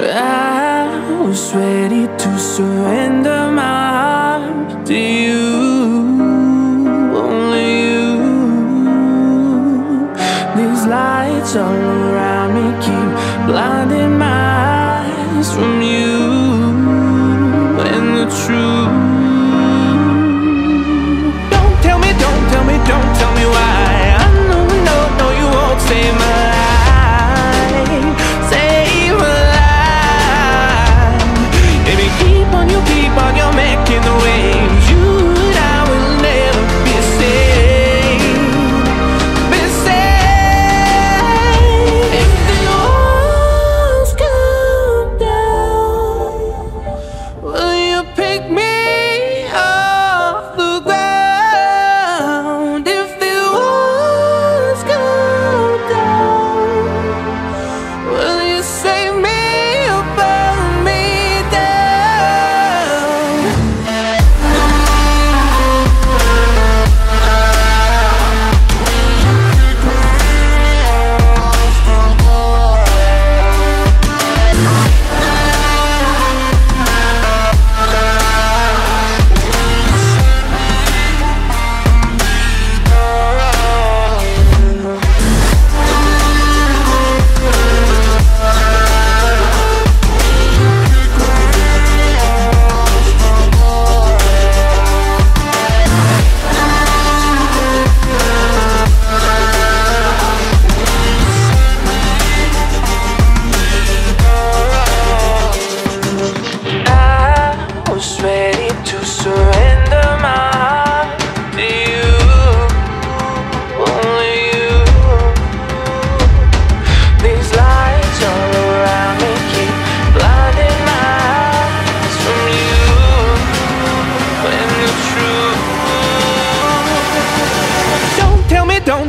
I was ready to surrender my heart to you, only you. These lights all around me keep blinding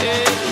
Yeah.